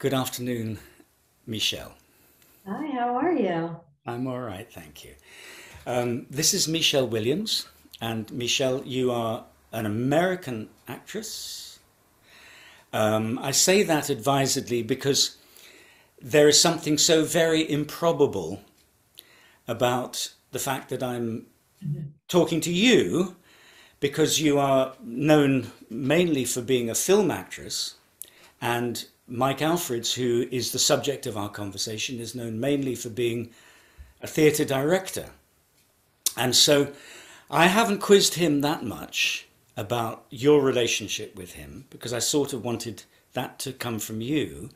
Good afternoon, Michelle. Hi, how are you? I'm all right, thank you. Um, this is Michelle Williams, and Michelle, you are an American actress. Um, I say that advisedly because there is something so very improbable about the fact that I'm talking to you because you are known mainly for being a film actress, and Mike Alfreds, who is the subject of our conversation, is known mainly for being a theatre director. And so I haven't quizzed him that much about your relationship with him because I sort of wanted that to come from you.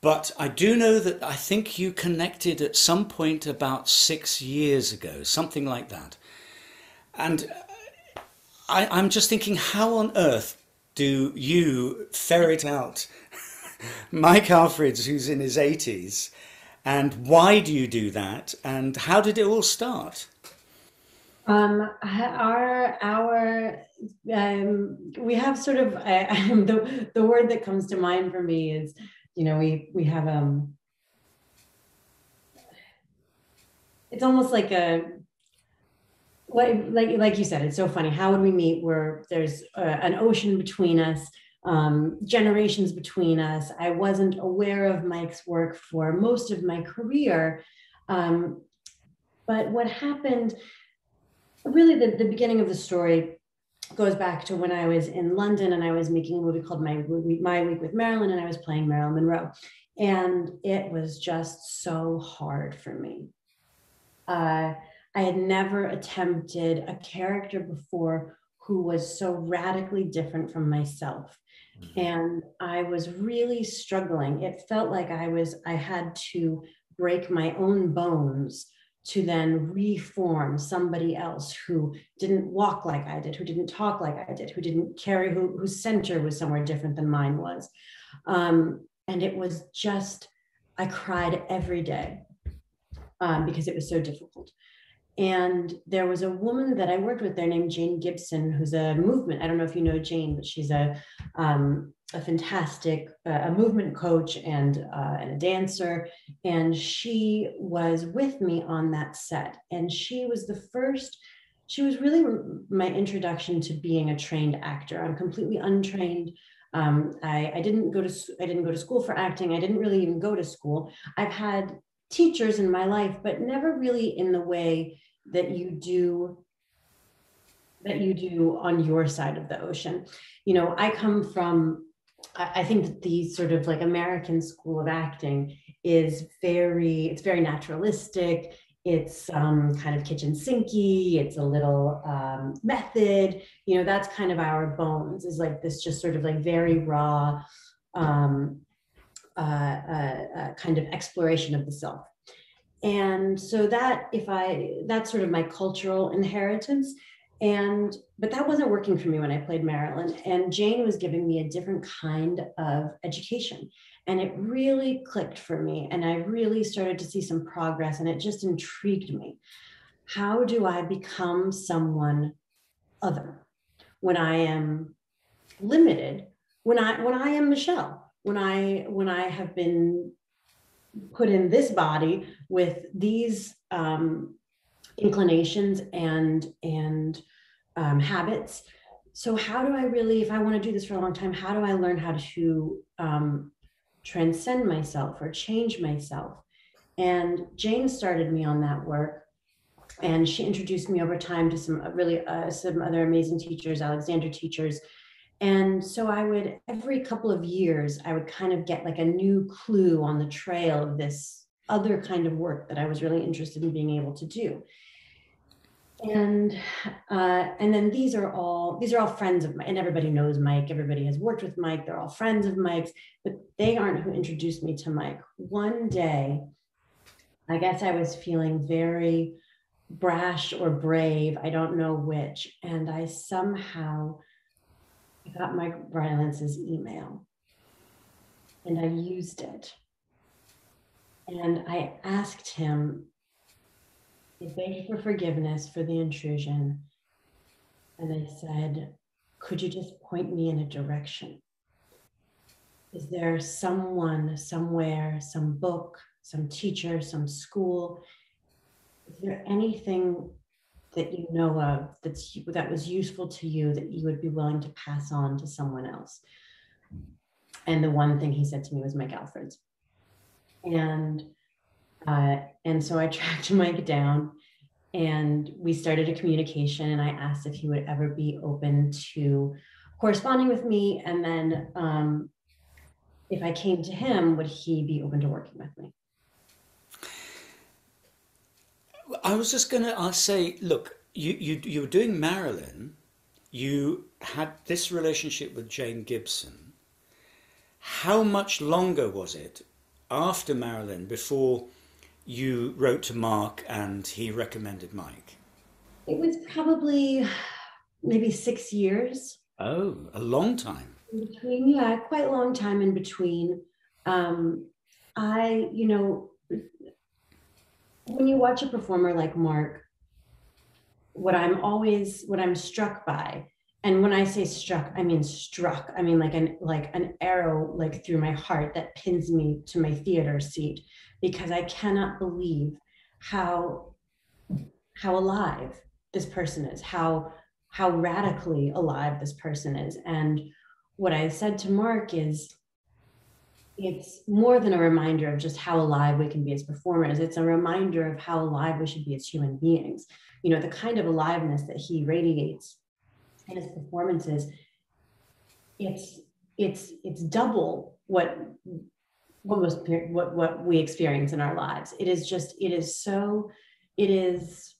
But I do know that I think you connected at some point about six years ago, something like that. And I, I'm just thinking, how on earth do you ferret out Mike Alfreds, who's in his 80s, and why do you do that? And how did it all start? Um, our our um, we have sort of the the word that comes to mind for me is you know we we have um it's almost like a like like you said it's so funny how would we meet where there's uh, an ocean between us um, generations between us i wasn't aware of mike's work for most of my career um, but what happened really the, the beginning of the story goes back to when I was in London and I was making a movie called My, My Week with Marilyn and I was playing Marilyn Monroe. And it was just so hard for me. Uh, I had never attempted a character before who was so radically different from myself. Mm-hmm. And I was really struggling. It felt like I was, I had to break my own bones to then reform somebody else who didn't walk like I did, who didn't talk like I did, who didn't carry, who, whose center was somewhere different than mine was. Um, and it was just, I cried every day um, because it was so difficult. And there was a woman that I worked with there named Jane Gibson, who's a movement. I don't know if you know Jane, but she's a um, a fantastic uh, a movement coach and uh, and a dancer. And she was with me on that set. And she was the first she was really my introduction to being a trained actor. I'm completely untrained. Um, I, I didn't go to i didn't go to school for acting. I didn't really even go to school. I've had teachers in my life but never really in the way that you do that you do on your side of the ocean you know i come from I think that the sort of like American school of acting is very, it's very naturalistic. It's um, kind of kitchen sinky. It's a little um, method. You know, that's kind of our bones. Is like this, just sort of like very raw, um, Uh, uh, uh, kind of exploration of the self. And so that, if I, that's sort of my cultural inheritance. And but that wasn't working for me when i played marilyn. And jane was giving me a different kind of education. And it really clicked for me. And i really started to see some progress and it just intrigued me. How do i become someone other when i am limited? When i when i am michelle when i when i have been put in this body with these um, inclinations and and um, habits. So how do i really if i want to do this for a long time how do i learn how to um, transcend myself or change myself? And jane started me on that work and she introduced me over time to some really uh, some other amazing teachers alexander teachers and so i would every couple of years i would kind of get like a new clue on the trail of this other kind of work that i was really interested in being able to do. And uh, and then these are all these are all friends of mine and everybody knows mike. Everybody has worked with mike. They're all friends of mike's but they aren't who introduced me to mike. One day i guess i was feeling very brash or brave i don't know which and i somehow got Mark Rylance's email and i used it and i asked him I begged for forgiveness for the intrusion. And I said, Could you just point me in a direction? is there someone somewhere, some book, some teacher, some school? Is there anything that you know of that's that was useful to you that you would be willing to pass on to someone else? And the one thing he said to me was Mike Alfreds. And uh, and so I tracked Mike down and we started a communication and I asked if he would ever be open to corresponding with me. And then um, if I came to him, would he be open to working with me? I was just going to say, look, you, you, you were doing Marilyn, you had this relationship with Jane Gibson. How much longer was it after Marilyn before you wrote to Mark and he recommended Mike? It was probably maybe six years. Oh, a long time. In between, yeah, quite a long time in between. Um, I, you know, when you watch a performer like Mark, what I'm always, what I'm struck by, and when I say struck, I mean struck. I mean like an like an arrow like through my heart that pins me to my theater seat because I cannot believe how how alive this person is, how how radically alive this person is. And what I said to Mark is it's more than a reminder of just how alive we can be as performers. It's a reminder of how alive we should be as human beings. You know, the kind of aliveness that he radiates in his performances, it's it's it's double what what most what what we experience in our lives. It is just it is so it is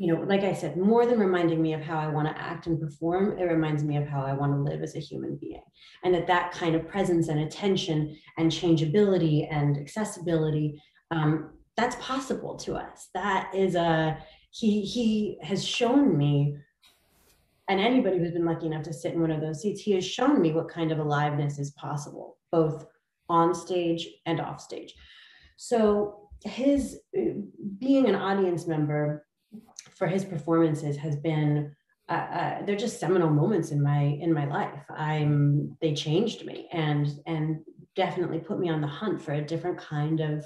you know like I said more than reminding me of how I want to act and perform. It reminds me of how I want to live as a human being, and that that kind of presence and attention and changeability and accessibility um, that's possible to us. That is a he he has shown me and anybody who's been lucky enough to sit in one of those seats, he has shown me what kind of aliveness is possible, both on stage and off stage. So his being an audience member for his performances has been uh, uh, they're just seminal moments in my in my life. I'm they changed me and and definitely put me on the hunt for a different kind of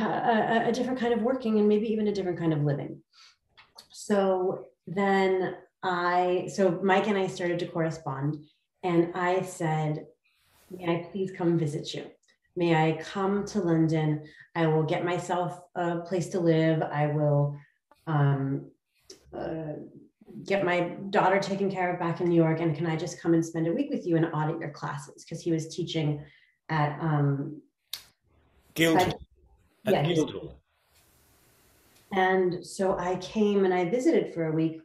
a, a different kind of working and maybe even a different kind of living. So then I so Mike and I started to correspond and I said May I please come visit you? May I come to London? I will get myself a place to live. I will um, uh, get my daughter taken care of back in New York. And can I just come and spend a week with you and audit your classes? Because he was teaching at um, Guildhall. At, yeah, Guildhall. And so I came and I visited for a week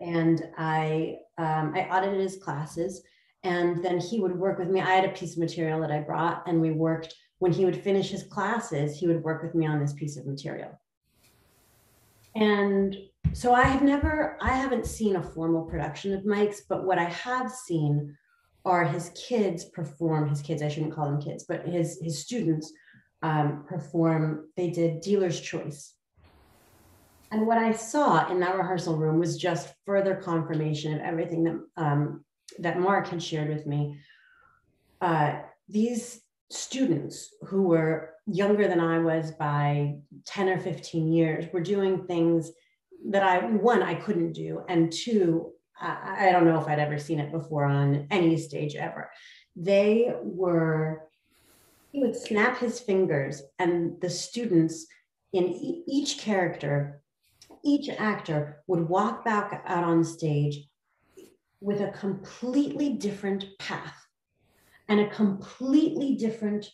and I um, I audited his classes and then he would work with me. I had a piece of material that I brought, and we worked. When he would finish his classes, he would work with me on this piece of material. And so I have never, I haven't seen a formal production of Mike's, but what I have seen are his kids perform. His kids, I shouldn't call them kids, but his his students um, perform. They did Dealer's Choice. And what I saw in that rehearsal room was just further confirmation of everything that um, that Mark had shared with me, uh, these students who were younger than I was by 10 or 15 years were doing things that I, one, I couldn't do, and two, I, I don't know if I'd ever seen it before on any stage ever. They were, he would snap his fingers, and the students in e- each character, each actor would walk back out on stage with a completely different path and a completely different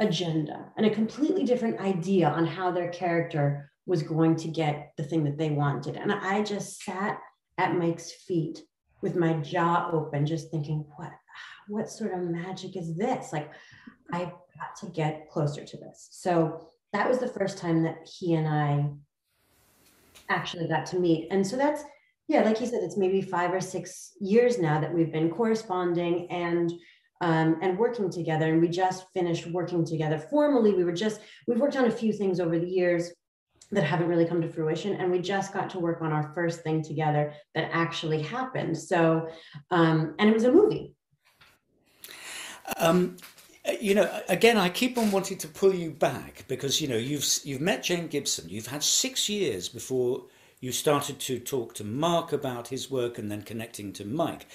agenda and a completely different idea on how their character was going to get the thing that they wanted. And I just sat at Mike's feet with my jaw open, just thinking, what, what sort of magic is this? Like, I've got to get closer to this. So that was the first time that he and I actually got to meet. And so that's yeah, like you said, it's maybe five or six years now that we've been corresponding and um, and working together. And we just finished working together formally. We were just we've worked on a few things over the years that haven't really come to fruition, and we just got to work on our first thing together that actually happened. So, um, and it was a movie. Um, you know, again, I keep on wanting to pull you back because you know you've you've met Jane Gibson. You've had six years before you started to talk to Mark about his work and then connecting to Mike.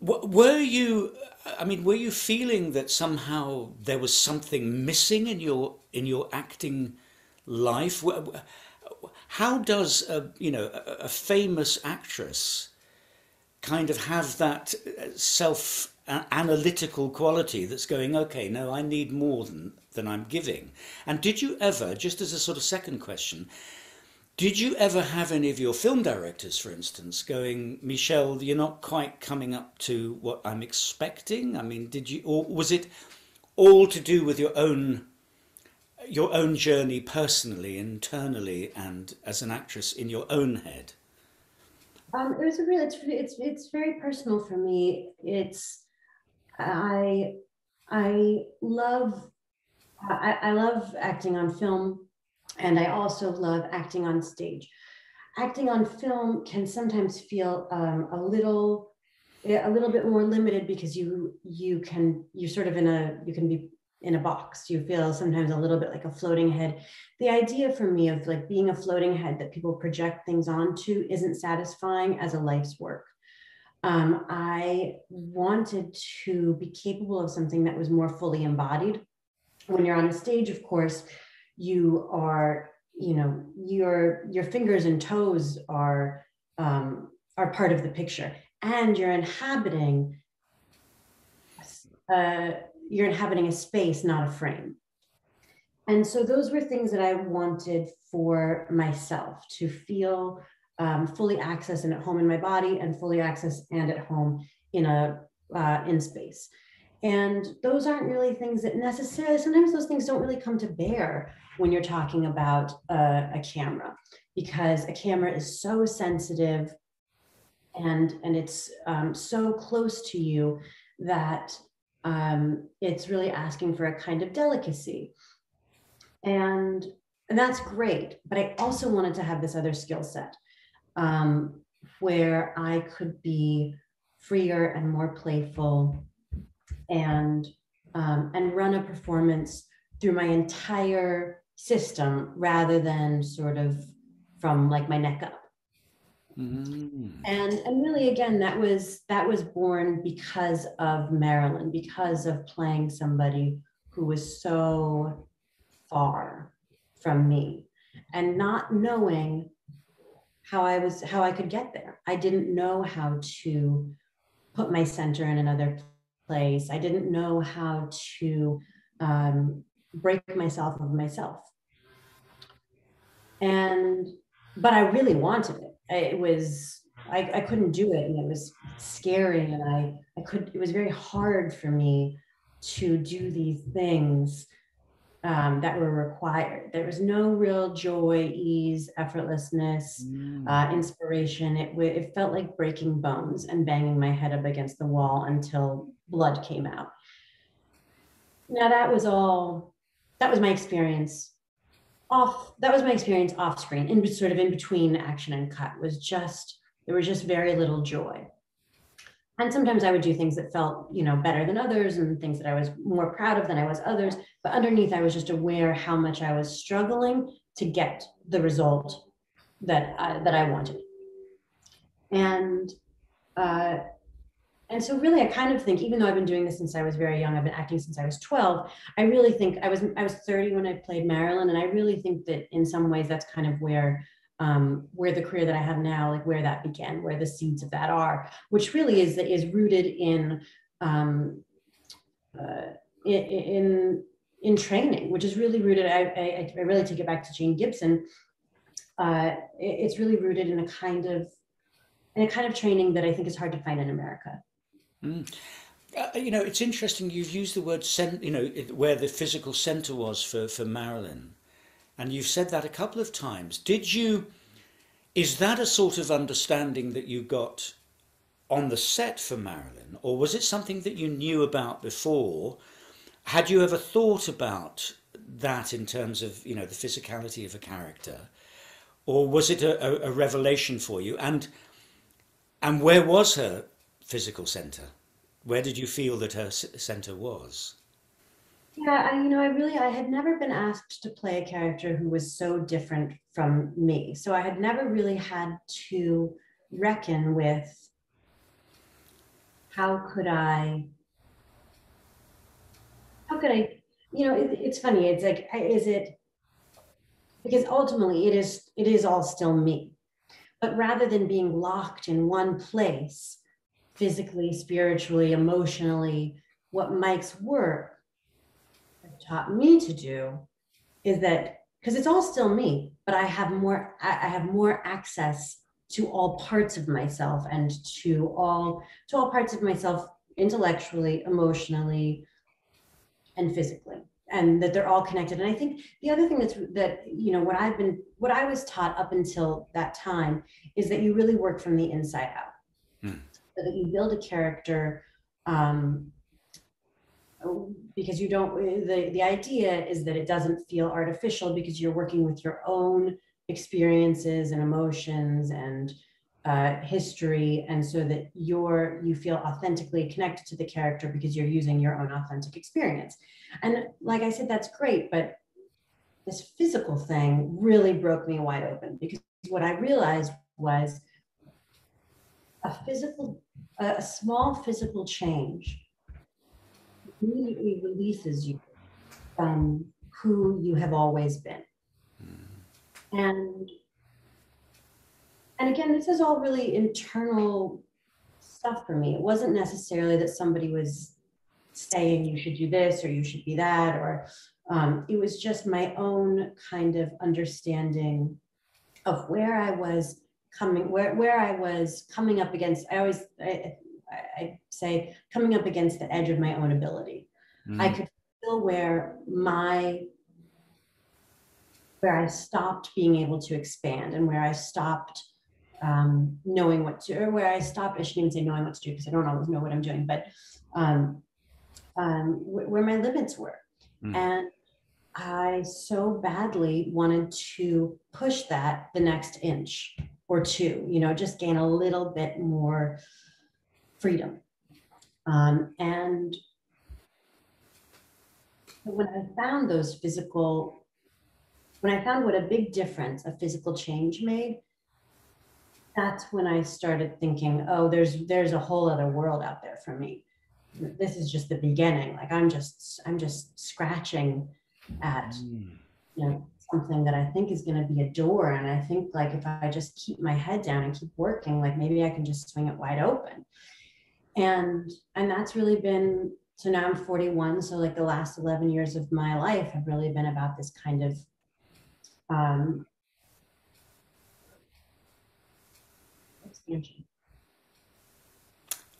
Were you? I mean, were you feeling that somehow there was something missing in your in your acting life? How does a you know a famous actress kind of have that uh, self uh, analytical quality that's going okay no i need more than than i'm giving and did you ever just as a sort of second question did you ever have any of your film directors, for instance, going, Michelle, you're not quite coming up to what I'm expecting? I mean, did you, or was it all to do with your own, your own journey personally, internally, and as an actress in your own head? Um, it was a really, it's, it's, it's very personal for me. It's, I, I love, I, I love acting on film and I also love acting on stage. Acting on film can sometimes feel um, a little a little bit more limited because you you can you're sort of in a you can be in a box. You feel sometimes a little bit like a floating head. The idea for me of like being a floating head that people project things onto isn't satisfying as a life's work. Um, i wanted to be capable of something that was more fully embodied. When you're on a stage of course you are you know your your fingers and toes are um, are part of the picture. And you're inhabiting uh, you're inhabiting a space not a frame. And so those were things that i wanted for myself to feel um, fully access and at home in my body and fully access and at home in a uh, in space and those aren't really things that necessarily sometimes those things don't really come to bear when you're talking about a, a camera because a camera is so sensitive and and it's um, so close to you that um, it's really asking for a kind of delicacy. And and that's great but i also wanted to have this other skill set um, where i could be freer and more playful and um, and run a performance through my entire system rather than sort of from like my neck up. Mm. And and really again that was that was born because of Marilyn because of playing somebody who was so far from me and not knowing how I was how I could get there. I didn't know how to put my center in another place. I didn't know how to um, break myself of myself and but i really wanted it it was I, I couldn't do it and it was scary and i i could it was very hard for me to do these things um, that were required there was no real joy ease effortlessness mm. uh, inspiration it, it felt like breaking bones and banging my head up against the wall until blood came out. Now that was all that was my experience off that was my experience off screen in sort of in between action and cut was just there was just very little joy. And sometimes i would do things that felt you know better than others and things that i was more proud of than i was others. But underneath i was just aware how much i was struggling to get the result that I, that i wanted. And uh, and so really i kind of think even though i've been doing this since i was very young i've been acting since i was 12 i really think i was i was 30 when i played marilyn and i really think that in some ways that's kind of where um, where the career that i have now like where that began where the seeds of that are which really is is rooted in um, uh, in, in in training which is really rooted i, I, I really take it back to jane gibson. Uh, it, it's really rooted in a kind of in a kind of training that i think is hard to find in america Mm. Uh, you know, it's interesting. You've used the word cent, you know, where the physical center was for for Marilyn, and you've said that a couple of times. Did you? Is that a sort of understanding that you got on the set for Marilyn, or was it something that you knew about before? Had you ever thought about that in terms of you know the physicality of a character, or was it a, a, a revelation for you? And and where was her physical center? Where did you feel that her center was? Yeah, I, you know, I really, I had never been asked to play a character who was so different from me. So I had never really had to reckon with how could I, how could I, you know, it, it's funny. It's like, is it, because ultimately it is, it is all still me. But rather than being locked in one place, physically, spiritually, emotionally, what Mike's work taught me to do is that because it's all still me, but I have more I have more access to all parts of myself and to all to all parts of myself intellectually, emotionally, and physically and that they're all connected and i think the other thing that's that you know what i've been what i was taught up until that time is that you really work from the inside out mm. So that you build a character um, because you don't the the idea is that it doesn't feel artificial because you're working with your own experiences and emotions and uh, history and so that you're you feel authentically connected to the character because you're using your own authentic experience. And like i said that's great but this physical thing really broke me wide open because what i realized was a physical a small physical change immediately releases you from who you have always been. And and again, this is all really internal stuff for me. It wasn't necessarily that somebody was saying you should do this or you should be that, or um, it was just my own kind of understanding of where I was coming, where where I was coming up against. I always I, I say coming up against the edge of my own ability. Mm. I could feel where my where I stopped being able to expand and where I stopped um, knowing what to, or where I stopped, I shouldn't even say knowing what to do because I don't always know what I'm doing, but um, um, where my limits were. Mm. And I so badly wanted to push that the next inch or two, you know, just gain a little bit more freedom. Um, and when I found those physical, when I found what a big difference a physical change made, that's when I started thinking, oh, there's there's a whole other world out there for me. This is just the beginning. Like I'm just I'm just scratching at mm. you know something that I think is going to be a door. And I think like if I just keep my head down and keep working, like maybe I can just swing it wide open. And and that's really been so now i'm 41 so like the last 11 years of my life have really been about this kind of um expansion.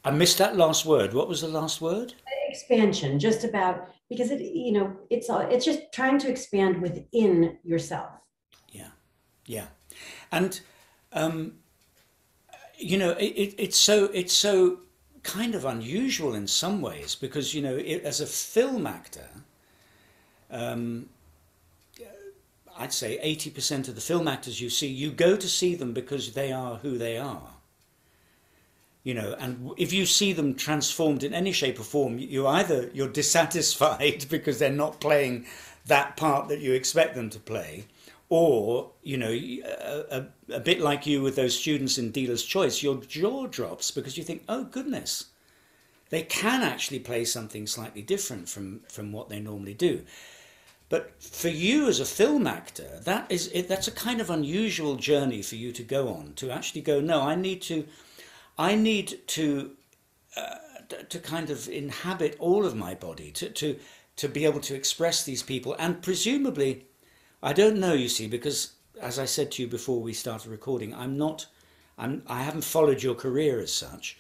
I missed that last word. What was the last word expansion just about because it you know it's all it's just trying to expand within yourself yeah yeah and um you know it, it, it's so it's so kind of unusual in some ways because, you know, it, as a film actor, um, I'd say 80% of the film actors you see, you go to see them because they are who they are. You know, and if you see them transformed in any shape or form, you either you're dissatisfied because they're not playing that part that you expect them to play, or you know a, a, a, bit like you with those students in dealer's choice your jaw drops because you think oh goodness they can actually play something slightly different from from what they normally do. But for you as a film actor that is that's a kind of unusual journey for you to go on to actually go no i need to i need to uh, to kind of inhabit all of my body to to to be able to express these people and presumably I don't know, you see, because as I said to you before we started recording, I'm not, I'm, I haven't followed your career as such.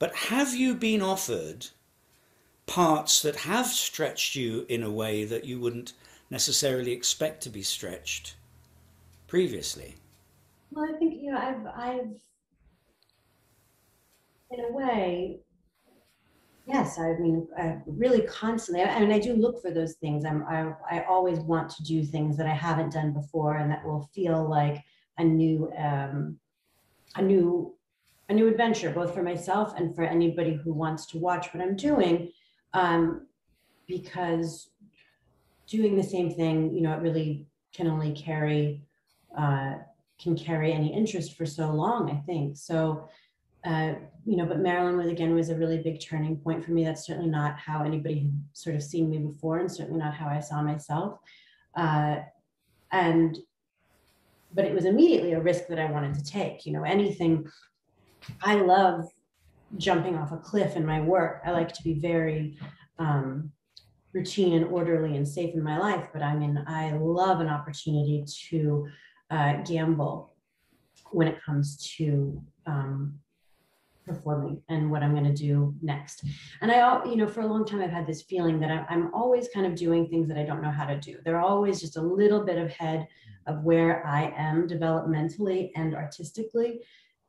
But have you been offered parts that have stretched you in a way that you wouldn't necessarily expect to be stretched previously? Well, I think, you know, I've, I've, in a way, Yes, I mean, I really constantly, I mean, I do look for those things. I'm, I, I always want to do things that I haven't done before and that will feel like a new, um, a new a new adventure, both for myself and for anybody who wants to watch what I'm doing. Um, because doing the same thing, you know, it really can only carry uh, can carry any interest for so long. I think so. Uh, you know, but Marilyn was again was a really big turning point for me. That's certainly not how anybody had sort of seen me before, and certainly not how I saw myself. Uh, and but it was immediately a risk that I wanted to take. You know, anything. I love jumping off a cliff in my work. I like to be very um, routine and orderly and safe in my life, but I mean, I love an opportunity to uh, gamble when it comes to um, performing and what I'm going to do next. And I, you know, for a long time, I've had this feeling that I'm always kind of doing things that I don't know how to do. They're always just a little bit ahead of where I am developmentally and artistically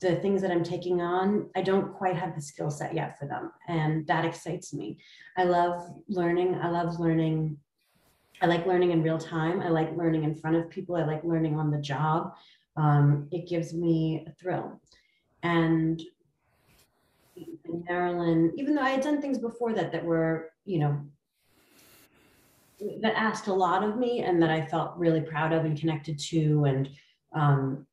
the things that I'm taking on, I don't quite have the skill set yet for them. And that excites me. I love learning. I love learning. I like learning in real time. I like learning in front of people. I like learning on the job. Um, it gives me a thrill. And in Marilyn, even though I had done things before that that were, you know, that asked a lot of me and that I felt really proud of and connected to and um,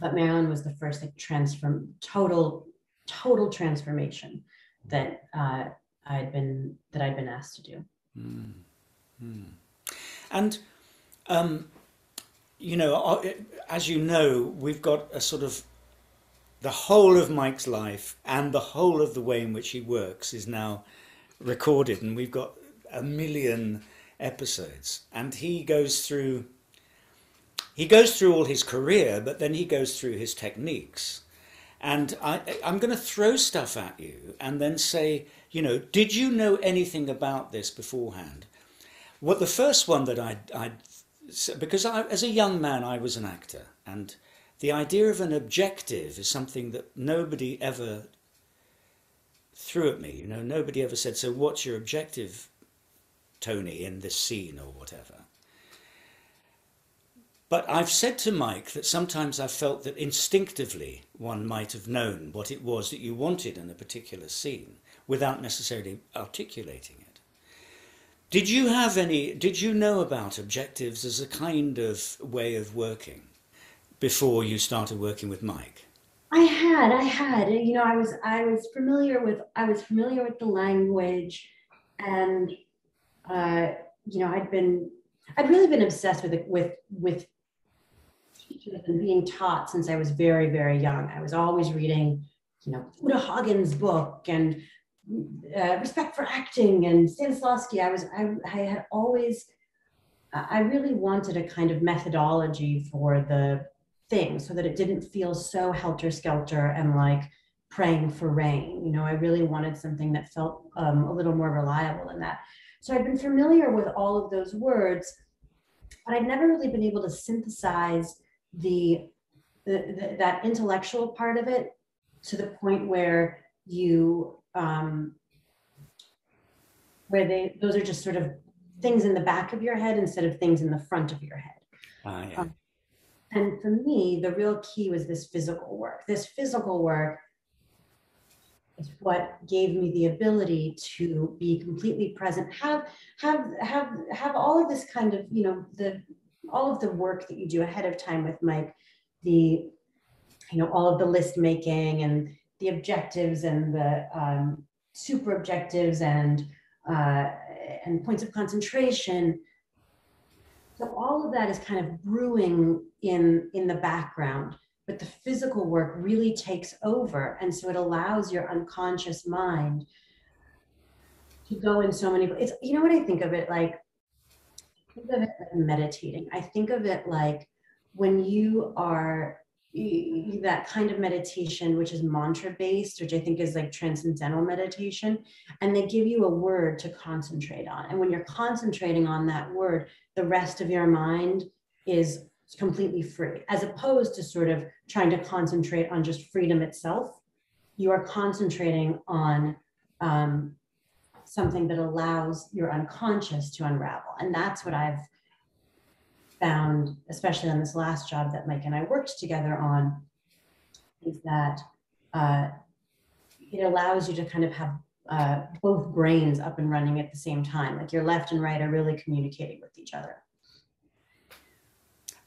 but Marilyn was the first like transform total total transformation that uh, I'd been that I'd been asked to do. Mm. And um, you know, uh, as you know, we've got a sort of the whole of Mike's life and the whole of the way in which he works is now recorded, and we've got a million episodes, and he goes through he goes through all his career, but then he goes through his techniques. And I, I'm going to throw stuff at you and then say, you know, did you know anything about this beforehand? What the first one that I, I because I, as a young man, I was an actor, and the idea of an objective is something that nobody ever threw at me. You know, nobody ever said, "So, what's your objective, Tony, in this scene or whatever?" But I've said to Mike that sometimes I felt that instinctively one might have known what it was that you wanted in a particular scene without necessarily articulating it. Did you have any, did you know about objectives as a kind of way of working before you started working with Mike? I had, I had, you know, I was, I was familiar with, I was familiar with the language and, uh, you know, I'd been, I'd really been obsessed with it, with, with teachers and being taught since I was very, very young. I was always reading, you know, Uta Hagen's book and uh, Respect for Acting and Stanislavski. I was, I, I had always, I really wanted a kind of methodology for the thing so that it didn't feel so helter skelter and like praying for rain. You know, I really wanted something that felt um, a little more reliable in that. So I'd been familiar with all of those words, but I'd never really been able to synthesize the, the, the, that intellectual part of it to the point where you um, where they those are just sort of things in the back of your head instead of things in the front of your head. Uh, yeah. um, and for me, the real key was this physical work. This physical work is what gave me the ability to be completely present, have have have have all of this kind of you know the all of the work that you do ahead of time with Mike, the, you know, all of the list making and the objectives and the um, super objectives and uh, and points of concentration. So all of that is kind of brewing in in the background, but the physical work really takes over, and so it allows your unconscious mind to go in so many. It's you know what I think of it like I think of it like meditating. I think of it like when you are that kind of meditation, which is mantra based, which I think is like transcendental meditation, and they give you a word to concentrate on. And when you're concentrating on that word, the rest of your mind is completely free, as opposed to sort of trying to concentrate on just freedom itself. You are concentrating on um, something that allows your unconscious to unravel. And that's what I've found, especially on this last job that Mike and I worked together on, is that uh, it allows you to kind of have uh, both brains up and running at the same time. Like your left and right are really communicating with each other.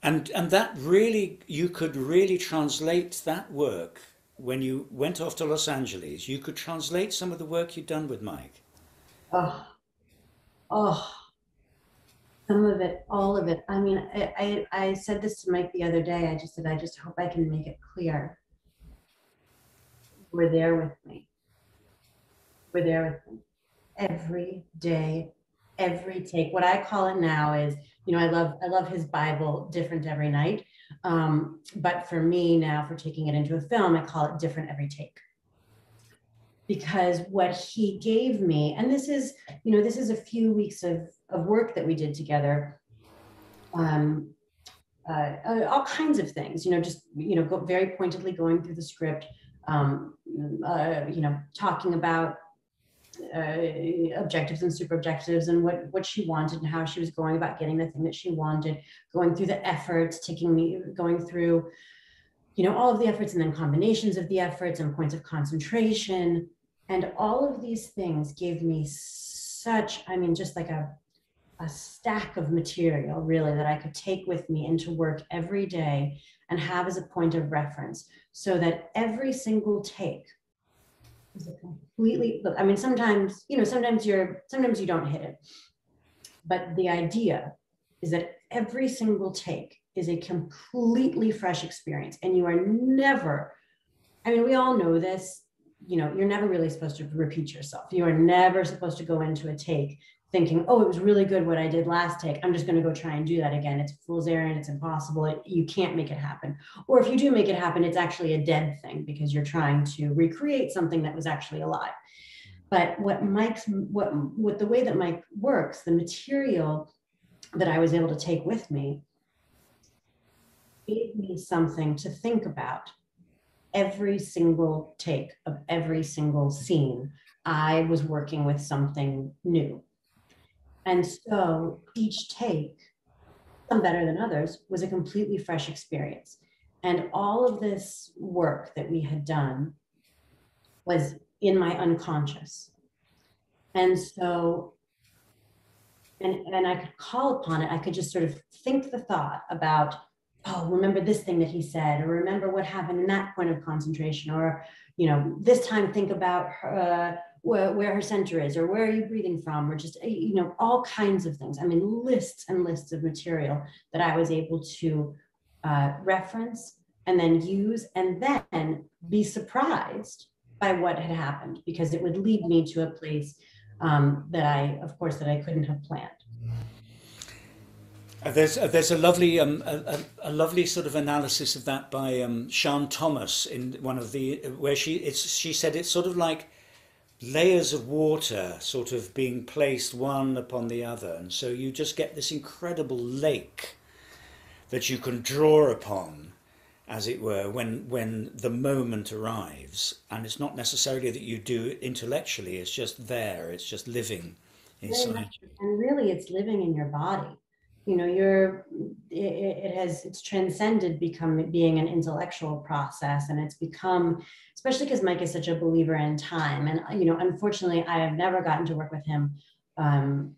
And and that really you could really translate that work when you went off to Los Angeles. You could translate some of the work you'd done with Mike. Oh, oh, some of it, all of it. I mean, I, I, I said this to Mike the other day. I just said, I just hope I can make it clear. We're there with me. We're there with me every day, every take. What I call it now is, you know, I love I love his Bible different every night. Um, but for me now, for taking it into a film, I call it different every take. Because what he gave me, and this is, you know, this is a few weeks of, of work that we did together. Um, uh, uh all kinds of things, you know, just, you know, go, very pointedly going through the script, um, uh, you know, talking about uh, objectives and super objectives and what, what she wanted and how she was going about getting the thing that she wanted, going through the efforts, taking me, going through, you know, all of the efforts and then combinations of the efforts and points of concentration. And all of these things gave me such, I mean, just like a, a stack of material really that I could take with me into work every day and have as a point of reference so that every single take completely i mean sometimes you know sometimes you're sometimes you don't hit it. But the idea is that every single take is a completely fresh experience and you are never i mean we all know this you know you're never really supposed to repeat yourself. You are never supposed to go into a take thinking, oh, it was really good what I did last take. I'm just going to go try and do that again. It's fool's errand. It's impossible. It, you can't make it happen. Or if you do make it happen, it's actually a dead thing because you're trying to recreate something that was actually alive. But what Mike's, what, what the way that Mike works, the material that I was able to take with me gave me something to think about every single take of every single scene. I was working with something new and so each take, some better than others, was a completely fresh experience. And all of this work that we had done was in my unconscious. And so, and, and I could call upon it, I could just sort of think the thought about, oh, remember this thing that he said, or remember what happened in that point of concentration, or, you know, this time think about her, uh, where, where her center is or where are you breathing from or just you know all kinds of things. I mean lists and lists of material that i was able to uh, reference and then use and then be surprised by what had happened because it would lead me to a place um, that i of course that i couldn't have planned. Uh, there's uh, there's a lovely um, a, a, lovely sort of analysis of that by um, Sian Thomas in one of the where she it's she said it's sort of like layers of water sort of being placed one upon the other. And so you just get this incredible lake that you can draw upon, as it were, when, when the moment arrives. And it's not necessarily that you do it intellectually, it's just there, it's just living inside you. And really, it's living in your body. You know, you're, it, it has, it's transcended become being an intellectual process and it's become especially because Mike is such a believer in time. And, you know, unfortunately, I have never gotten to work with him um,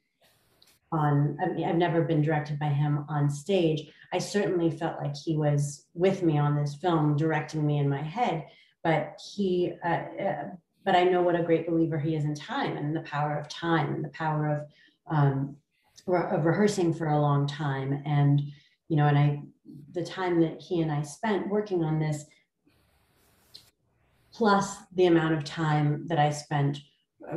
on, I mean, I've never been directed by him on stage. I certainly felt like he was with me on this film, directing me in my head, but he, uh, uh, but I know what a great believer he is in time and the power of time and the power of, um, re- of rehearsing for a long time. And, you know, and I, the time that he and I spent working on this, plus the amount of time that I spent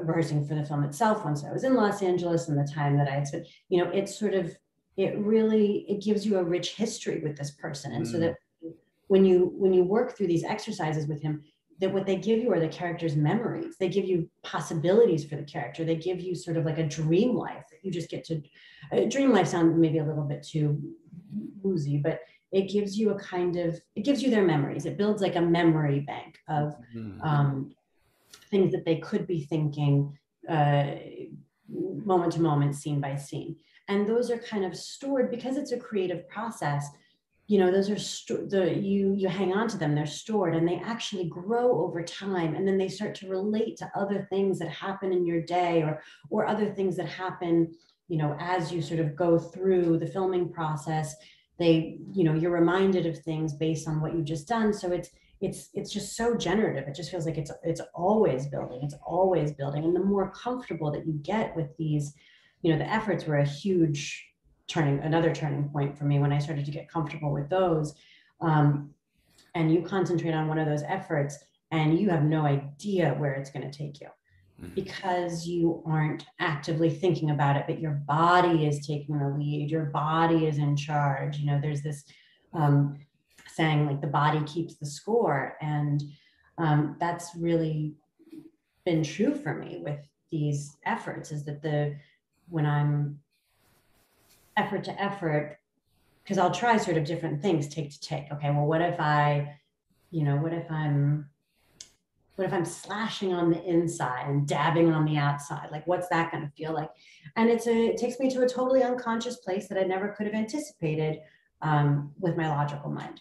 rehearsing for the film itself once I was in Los Angeles and the time that I had spent, you know, it's sort of, it really, it gives you a rich history with this person. And mm. so that when you, when you work through these exercises with him, that what they give you are the character's memories. They give you possibilities for the character. They give you sort of like a dream life that you just get to, a dream life sounds maybe a little bit too woozy, but it gives you a kind of it gives you their memories it builds like a memory bank of mm-hmm. um, things that they could be thinking uh, moment to moment scene by scene and those are kind of stored because it's a creative process you know those are sto- the you you hang on to them they're stored and they actually grow over time and then they start to relate to other things that happen in your day or or other things that happen you know as you sort of go through the filming process. They you know you're reminded of things based on what you've just done so it's it's it's just so generative. It just feels like it's it's always building it's always building and the more comfortable that you get with these you know the efforts were a huge turning another turning point for me when I started to get comfortable with those. Um, and you concentrate on one of those efforts and you have no idea where it's going to take you mm-hmm. because you aren't actively thinking about it, but your body is taking the lead. Your body is in charge. You know, there's this um, saying like the body keeps the score. And um, that's really been true for me with these efforts is that the when I'm effort to effort because I'll try sort of different things take to take. Okay, well, what if I, you know, what if I'm, what if I'm slashing on the inside and dabbing on the outside? Like, what's that going to feel like? And it's a, it takes me to a totally unconscious place that I never could have anticipated um, with my logical mind.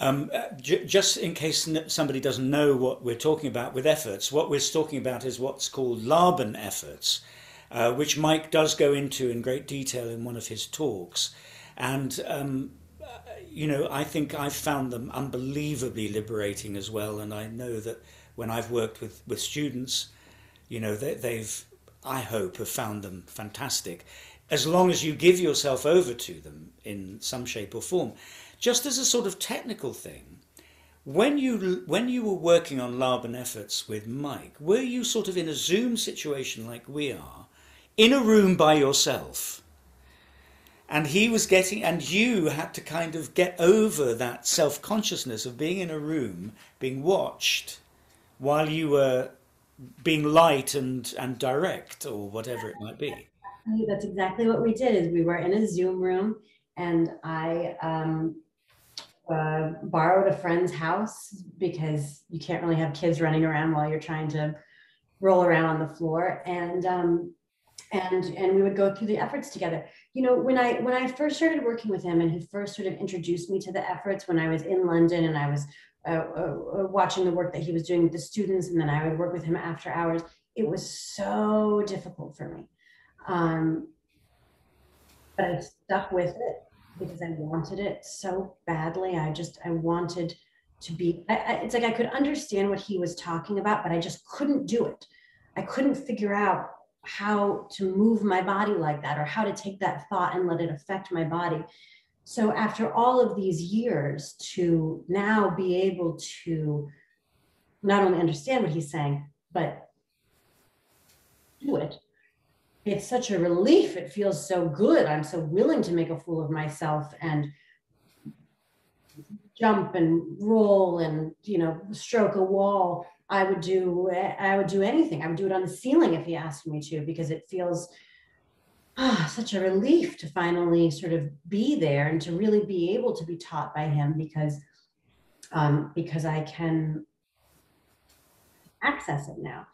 Um, j- just in case somebody doesn't know what we're talking about with efforts, what we're talking about is what's called Laban efforts uh, which Mike does go into in great detail in one of his talks. And, um, you know, I think I've found them unbelievably liberating as well. And I know that when I've worked with, with students, you know, they, they've, I hope, have found them fantastic. As long as you give yourself over to them in some shape or form. Just as a sort of technical thing, when you when you were working on Laban efforts with Mike, were you sort of in a Zoom situation like we are, in a room by yourself. And he was getting, and you had to kind of get over that self consciousness of being in a room, being watched, while you were being light and, and direct or whatever it might be. That's exactly what we did. Is we were in a Zoom room, and I um, uh, borrowed a friend's house because you can't really have kids running around while you're trying to roll around on the floor. And um, and and we would go through the efforts together. You know when i when i first started working with him and he first sort of introduced me to the efforts when i was in london and i was uh, uh, uh, watching the work that he was doing with the students and then i would work with him after hours it was so difficult for me. Um, but i stuck with it because i wanted it so badly. I just i wanted to be I, I, it's like i could understand what he was talking about but i just couldn't do it. I couldn't figure out how to move my body like that or how to take that thought and let it affect my body. So after all of these years to now be able to not only understand what he's saying, but do it. It's such a relief. It feels so good. I'm so willing to make a fool of myself and jump and roll and you know stroke a wall I would do I would do anything. I would do it on the ceiling if he asked me to because it feels ah, such a relief to finally sort of be there and to really be able to be taught by him because um, because I can access it now.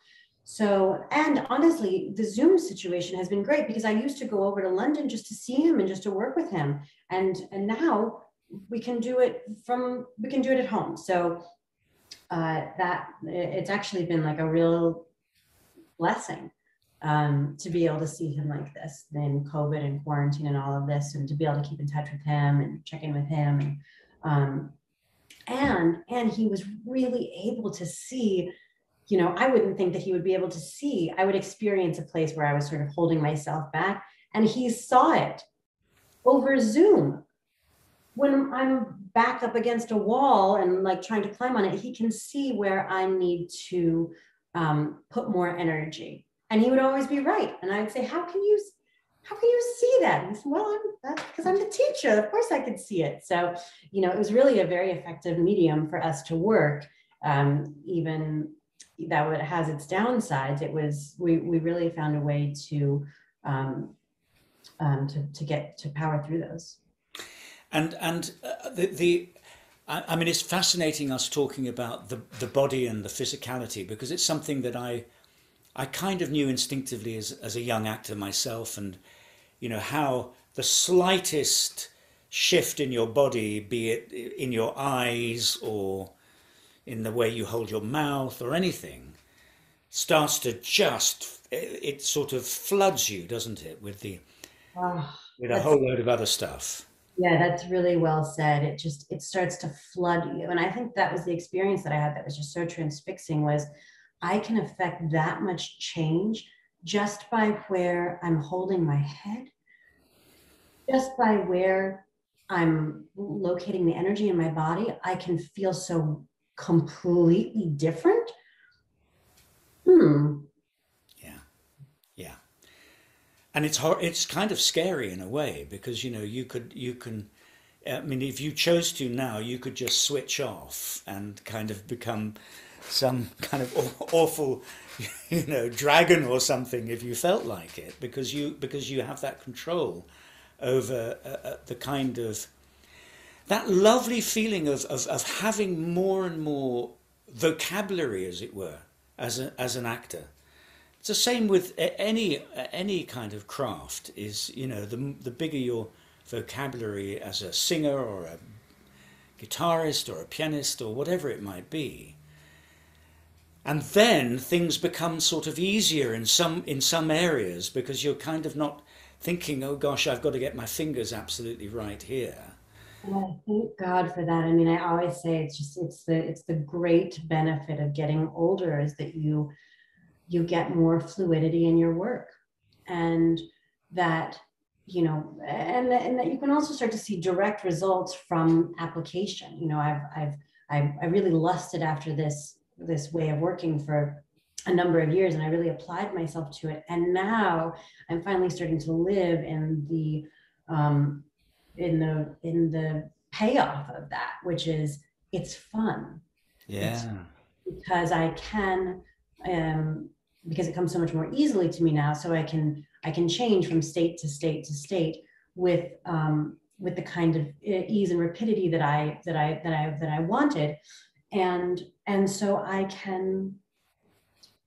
So, and honestly, the Zoom situation has been great because I used to go over to London just to see him and just to work with him. And and now we can do it from we can do it at home. So uh, that it's actually been like a real blessing um, to be able to see him like this in COVID and quarantine and all of this, and to be able to keep in touch with him and check in with him, and um, and and he was really able to see. You know, I wouldn't think that he would be able to see. I would experience a place where I was sort of holding myself back, and he saw it over Zoom when I'm back up against a wall and like trying to climb on it, he can see where I need to um, put more energy. And he would always be right. And I'd say, how can you, how can you see that? And said, well, I'm, because I'm the teacher. Of course I could see it. So, you know, it was really a very effective medium for us to work. Um, even though it has its downsides, it was, we, we really found a way to, um, um, to, to get to power through those and and uh, the the I, mean it's fascinating us talking about the the body and the physicality because it's something that I I kind of knew instinctively as as a young actor myself and you know how the slightest shift in your body, be it in your eyes or in the way you hold your mouth or anything, starts to just it sort of floods you, doesn't it, with the oh, with a whole load of other stuff. Yeah, that's really well said. It just it starts to flood you, and I think that was the experience that I had that was just so transfixing. Was I can affect that much change just by where I'm holding my head, just by where I'm locating the energy in my body, I can feel so completely different. Hmm. Yeah. Yeah. And it's hard, it's kind of scary in a way because you know you could you can I mean if you chose to now you could just switch off and kind of become some kind of awful you know dragon or something if you felt like it because you because you have that control over uh, uh, the kind of that lovely feeling of, of, of having more and more vocabulary as it were as, a, as an actor the same with any any kind of craft is you know the, the bigger your vocabulary as a singer or a guitarist or a pianist or whatever it might be and then things become sort of easier in some in some areas because you're kind of not thinking oh gosh i've got to get my fingers absolutely right here. Well, thank god for that. I mean i always say it's just it's the it's the great benefit of getting older is that you you get more fluidity in your work and that you know and, and that you can also start to see direct results from application you know i've i've i, I really lusted after this this way of working for a number of years and I really applied myself to it. And now I'm finally starting to live in the um, in the in the payoff of that, which is it's fun. Yeah. It's because I can um, because it comes so much more easily to me now. So I can I can change from state to state to state with um, with the kind of ease and rapidity that I that I that I that I wanted and and so i can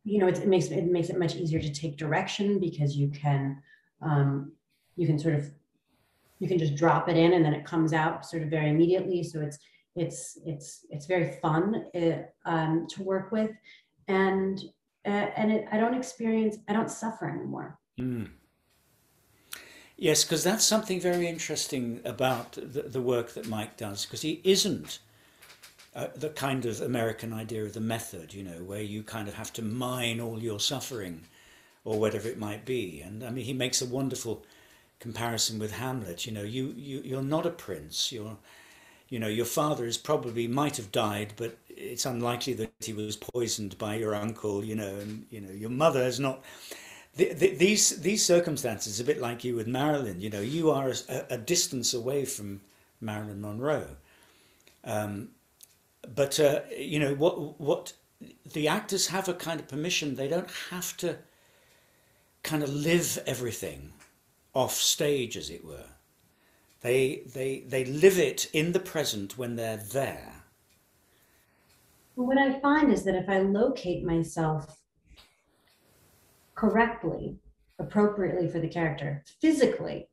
you know it makes it makes it much easier to take direction because you can um, you can sort of you can just drop it in and then it comes out sort of very immediately so it's it's it's it's very fun uh, um, to work with and uh, and it, i don't experience i don't suffer anymore mm. yes because that's something very interesting about the, the work that mike does because he isn't uh, the kind of American idea of the method, you know, where you kind of have to mine all your suffering or whatever it might be. And I mean, he makes a wonderful comparison with Hamlet. You know, you, you, you're not a prince. You're, you know, your father is probably might have died, but it's unlikely that he was poisoned by your uncle, you know, and, you know, your mother is not. The, the, these these circumstances, a bit like you with Marilyn, you know, you are a, a distance away from Marilyn Monroe. Um, but uh, you know what what the actors have a kind of permission they don't have to kind of live everything off stage as it were they they they live it in the present when they're there what i find is that if i locate myself correctly appropriately for the character physically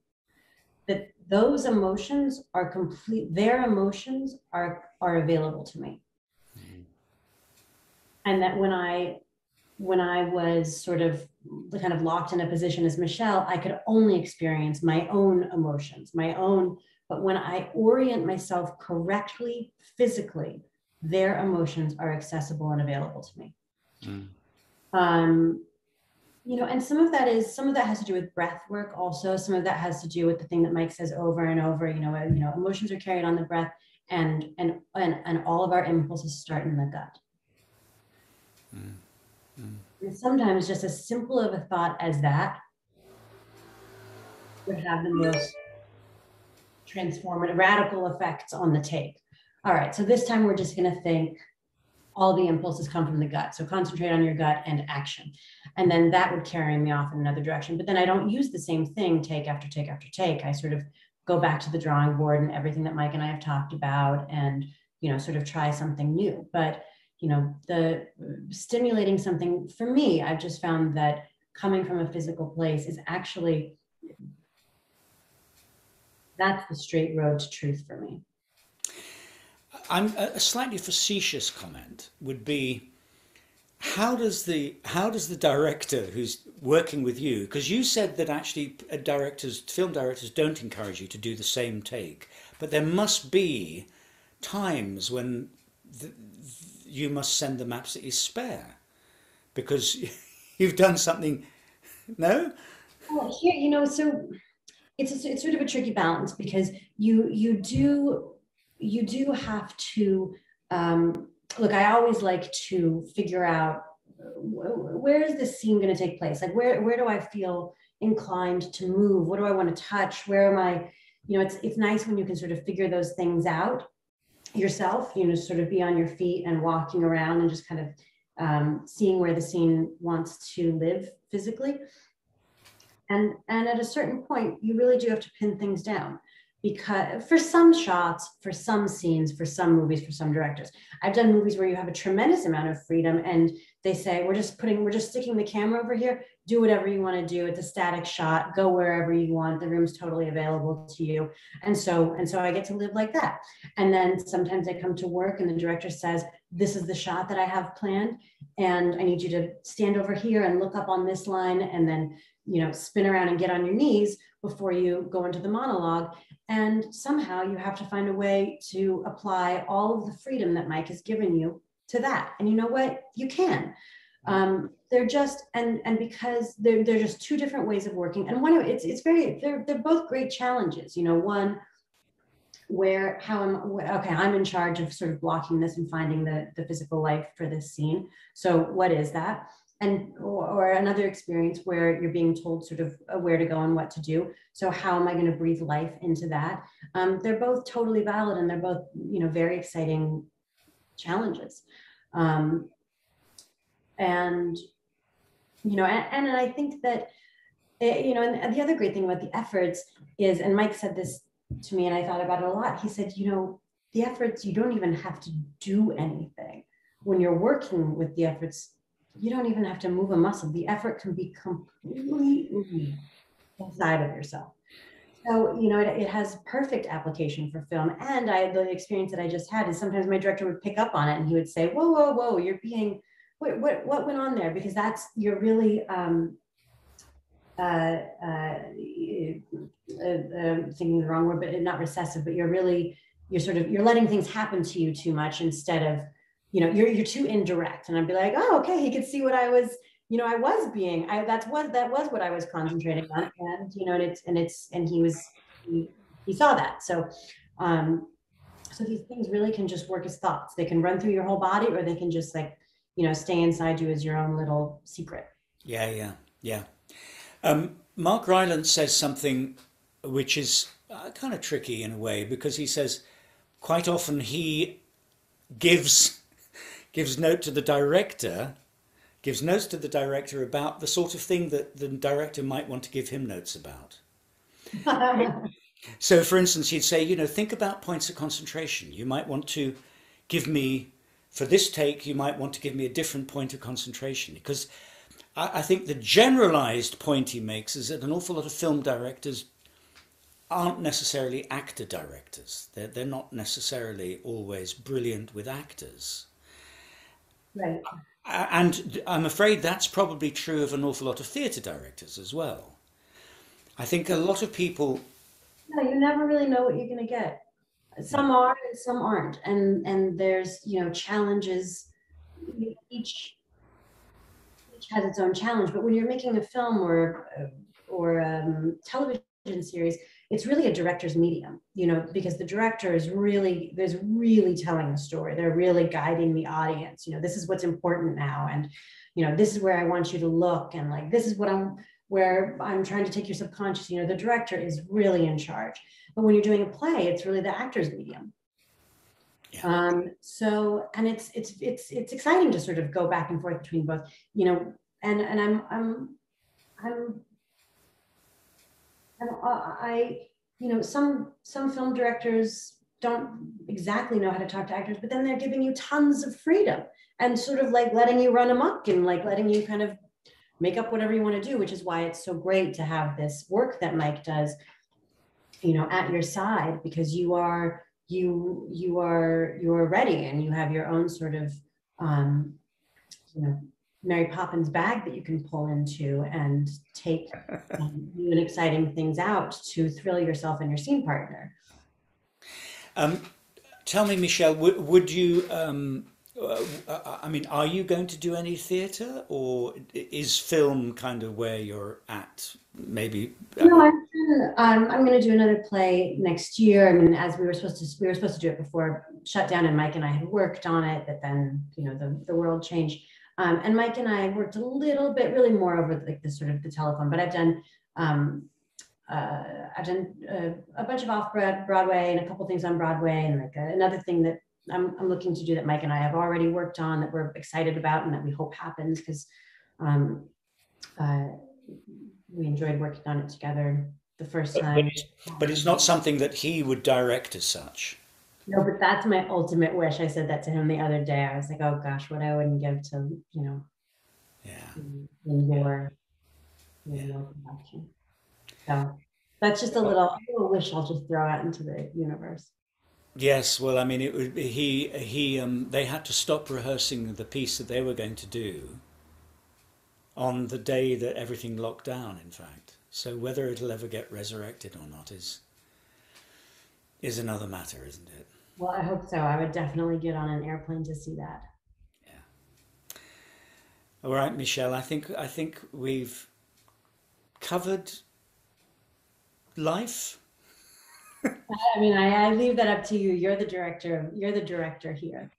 that those emotions are complete their emotions are are available to me mm-hmm. and that when i when i was sort of kind of locked in a position as michelle i could only experience my own emotions my own but when i orient myself correctly physically their emotions are accessible and available to me mm. um, you know and some of that is some of that has to do with breath work also some of that has to do with the thing that mike says over and over you know you know emotions are carried on the breath and and and, and all of our impulses start in the gut mm. Mm. and sometimes just as simple of a thought as that would have the most transformative radical effects on the take all right so this time we're just going to think all the impulses come from the gut. So concentrate on your gut and action. And then that would carry me off in another direction. But then I don't use the same thing take after take after take. I sort of go back to the drawing board and everything that Mike and I have talked about and, you know, sort of try something new. But, you know, the stimulating something for me, I've just found that coming from a physical place is actually that's the straight road to truth for me. I'm a slightly facetious comment would be how does the how does the director who's working with you because you said that actually uh, directors film directors don't encourage you to do the same take but there must be times when the, you must send them absolutely spare because you've done something no well, here you know so it's a, it's sort of a tricky balance because you you do you do have to um, look. I always like to figure out where is this scene going to take place. Like where where do I feel inclined to move? What do I want to touch? Where am I? You know, it's it's nice when you can sort of figure those things out yourself. You know, sort of be on your feet and walking around and just kind of um, seeing where the scene wants to live physically. And, and at a certain point, you really do have to pin things down because for some shots, for some scenes, for some movies, for some directors, I've done movies where you have a tremendous amount of freedom and they say, we're just putting, we're just sticking the camera over here, do whatever you want to do. It's a static shot, go wherever you want. The room's totally available to you. And so, and so I get to live like that. And then sometimes I come to work and the director says, this is the shot that I have planned. And I need you to stand over here and look up on this line and then you know, spin around and get on your knees before you go into the monologue. And somehow you have to find a way to apply all of the freedom that Mike has given you to that. And you know what? You can. Um, they're just and and because they're they're just two different ways of working. And one of it's it's very they're they're both great challenges. You know, one where how am okay i'm in charge of sort of blocking this and finding the the physical life for this scene so what is that and or, or, another experience where you're being told sort of uh, where to go and what to do. So how am i going to breathe life into that? Um, they're both totally valid and they're both you know very exciting challenges. Um, and you know and, and i think that it, eh, you know and the other great thing about the efforts is and mike said this to me and i thought about it a lot he said you know the efforts you don't even have to do anything. When you're working with the efforts you don't even have to move a muscle. The effort can be completely inside of yourself. So, you know, it, it, has perfect application for film. And I, the experience that I just had is sometimes my director would pick up on it and he would say, whoa, whoa, whoa, you're being, what, what, what went on there? Because that's, you're really, um, uh, uh, uh, uh, thinking the wrong word, but not recessive, but you're really, you're sort of, you're letting things happen to you too much instead of you know, you're you're too indirect. And I'd be like, oh, okay, he could see what I was, you know, I was being. I that's what that was what I was concentrating on. And you know, and it's and it's and he was he, he saw that. So um so these things really can just work as thoughts. They can run through your whole body or they can just like, you know, stay inside you as your own little secret. Yeah, yeah, yeah. Um, Mark Rylance says something which is uh, kind of tricky in a way because he says quite often he gives gives note to the director, gives notes to the director about the sort of thing that the director might want to give him notes about. so, for instance, you'd say, you know, think about points of concentration. You might want to give me, for this take, you might want to give me a different point of concentration because I, I think the generalized point he makes is that an awful lot of film directors aren't necessarily actor directors. They're, they're not necessarily always brilliant with actors. Right. And I'm afraid that's probably true of an awful lot of theatre directors as well. I think a lot of people. No, you never really know what you're going to get. Some are and some aren't, and and there's you know challenges. Each each has its own challenge, but when you're making a film or or um, television series, it's really a director's medium, you know, because the director is really, there's really telling the story. They're really guiding the audience. You know, this is what's important now. And, you know, this is where I want you to look. And like, this is what I'm, where I'm trying to take your subconscious. You know, the director is really in charge. But when you're doing a play, it's really the actor's medium. Yeah. Um, so, and it's, it's, it's, it's exciting to sort of go back and forth between both, you know, and, and I'm, I'm, I'm I, you know, some some film directors don't exactly know how to talk to actors, but then they're giving you tons of freedom and sort of like letting you run amok and like letting you kind of make up whatever you want to do, which is why it's so great to have this work that Mike does you know, at your side because you are you you are you are ready and you have your own sort of um, you know Mary Poppins bag that you can pull into and take um, new and exciting things out to thrill yourself and your scene partner. Um, tell me, Michelle, would, would you? Um, uh, uh, I mean, are you going to do any theatre, or is film kind of where you're at? Maybe. Uh, no, I'm. Um, I'm going to do another play next year. I mean, as we were supposed to, we were supposed to do it before shut down, and Mike and I had worked on it, but then you know the the world changed. Um, and Mike and I worked a little bit, really more over like the sort of the telephone, but I've done um, uh, I've done uh, a bunch of off Broadway and a couple things on Broadway, and like uh, another thing that I'm, I'm looking to do that Mike and I have already worked on that we're excited about and that we hope happens because um, uh, we enjoyed working on it together the first time. But it's, but it's not something that he would direct as such. No, but that's my ultimate wish. I said that to him the other day. I was like, oh gosh, what I wouldn't give to, you know, yeah, your, in your production. So that's just a little, a little wish I'll just throw out into the universe. Yes, well, I mean, it would be, he he um, they had to stop rehearsing the piece that they were going to do on the day that everything locked down. In fact, so whether it'll ever get resurrected or not is is another matter, isn't it? Well, I hope so. I would definitely get on an airplane to see that. Yeah. All right, Michelle. I think I think we've covered life. I mean, I, I leave that up to you. You're the director. You're the director here.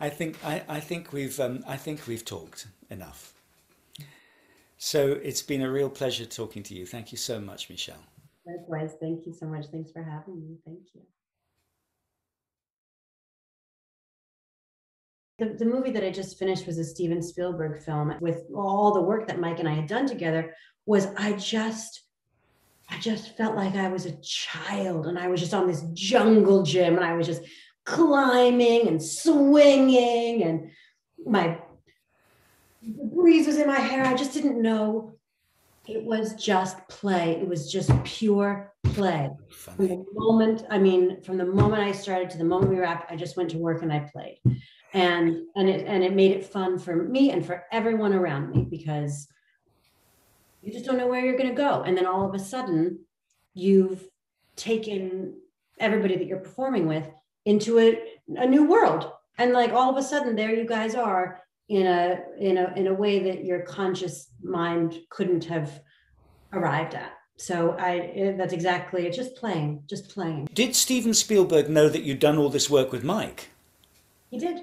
I think I, I think we've um, I think we've talked enough. So it's been a real pleasure talking to you. Thank you so much, Michelle. Likewise. Thank you so much. Thanks for having me. Thank you. The, the movie that I just finished was a Steven Spielberg film with all the work that Mike and I had done together was I just I just felt like I was a child and I was just on this jungle gym and I was just climbing and swinging and my breeze was in my hair. I just didn't know it was just play. It was just pure play. From the moment, I mean, from the moment I started to the moment we wrapped, I just went to work and I played and and it and it made it fun for me and for everyone around me because you just don't know where you're going to go. And then all of a sudden you've taken everybody that you're performing with into a, a new world. And like all of a sudden there you guys are in a in a in a way that your conscious mind couldn't have arrived at. So i eh, that's exactly it just playing just playing. Did steven spielberg know that you'd done all this work with mike? He did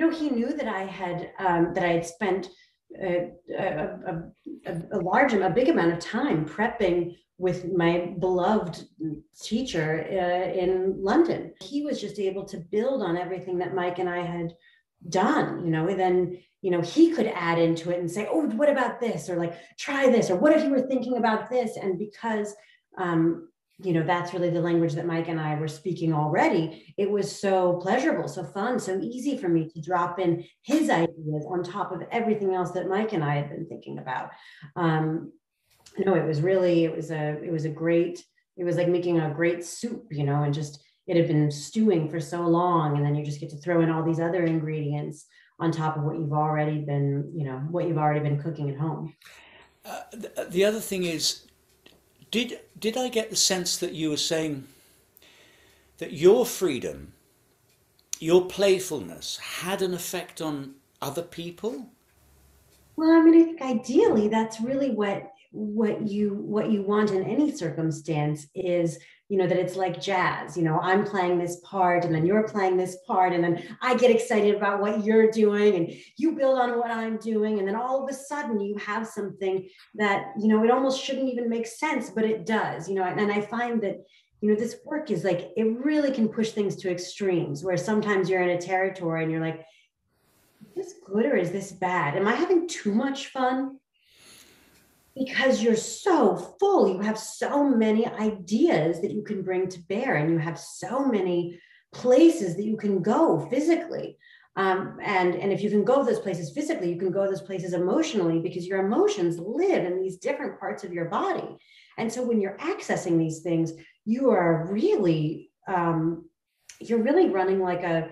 no, he knew that I had um, that I had spent a, a, a, a, large, a big amount of time prepping with my beloved teacher uh, in London. He was just able to build on everything that Mike and I had done, you know, and then, you know, he could add into it and say, oh, what about this? Or like, try this, or what if you were thinking about this? And because um, you know that's really the language that mike and i were speaking already. It was so pleasurable so fun so easy for me to drop in his ideas on top of everything else that mike and i had been thinking about. Um no it was really it was a it was a great it was like making a great soup you know and just it had been stewing for so long and then you just get to throw in all these other ingredients on top of what you've already been you know what you've already been cooking at home. Uh, the, the other thing is did did I get the sense that you were saying that your freedom, your playfulness had an effect on other people? Well, I mean, I think ideally that's really what what you what you want in any circumstance is you know that it's like jazz you know i'm playing this part and then you're playing this part and then i get excited about what you're doing and you build on what i'm doing. And then all of a sudden you have something that you know it almost shouldn't even make sense but it does you know and i find that you know this work is like it really can push things to extremes where sometimes you're in a territory and you're like is this good or is this bad? Am i having too much fun because you're so full. You have so many ideas that you can bring to bear and you have so many places that you can go physically. Um, and and if you can go those places physically you can go those places emotionally because your emotions live in these different parts of your body. And so when you're accessing these things, you are really, um, you're really running like a,